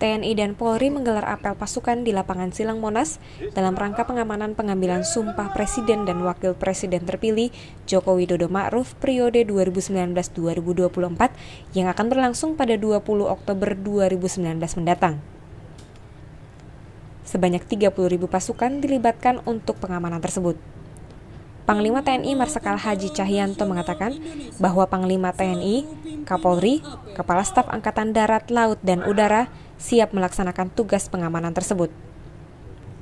TNI dan Polri menggelar apel pasukan di lapangan Silang Monas dalam rangka pengamanan pengambilan sumpah Presiden dan Wakil Presiden terpilih Joko Widodo Ma'ruf periode 2019-2024 yang akan berlangsung pada 20 Oktober 2019 mendatang. Sebanyak 30.000 pasukan dilibatkan untuk pengamanan tersebut. Panglima TNI Marsikal Haji Cahyanto mengatakan bahwa Panglima TNI, Kapolri, Kepala Staf Angkatan Darat, Laut, dan Udara siap melaksanakan tugas pengamanan tersebut.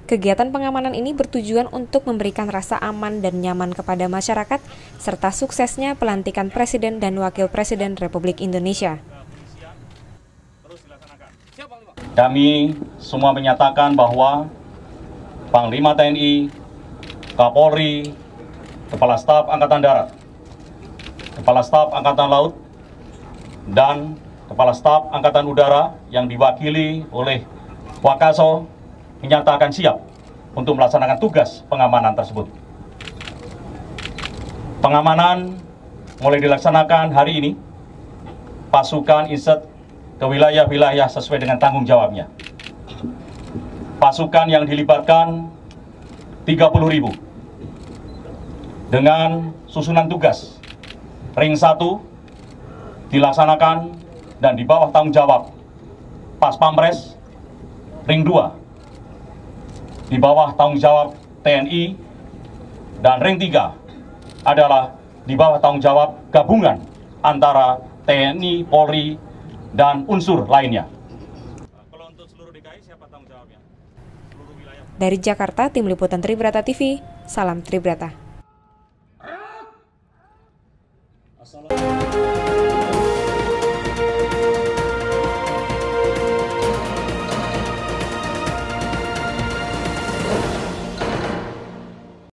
Kegiatan pengamanan ini bertujuan untuk memberikan rasa aman dan nyaman kepada masyarakat, serta suksesnya pelantikan Presiden dan Wakil Presiden Republik Indonesia. Kami semua menyatakan bahwa Panglima TNI, Kapolri, Kepala Staf Angkatan Darat, Kepala Staf Angkatan Laut, dan Kepala Staf Angkatan Udara yang diwakili oleh Wakaso menyatakan siap untuk melaksanakan tugas pengamanan tersebut. Pengamanan mulai dilaksanakan hari ini, pasukan insert ke wilayah-wilayah sesuai dengan tanggung jawabnya. Pasukan yang dilibatkan 30 ribu dengan susunan tugas. Ring 1 dilaksanakan dan di bawah tanggung jawab Pas Pampres. Ring 2 di bawah tanggung jawab TNI dan ring 3 adalah di bawah tanggung jawab gabungan antara TNI, Polri, dan unsur lainnya. Dari Jakarta, Tim Liputan Tribrata TV, Salam Tribrata. Assalamualaikum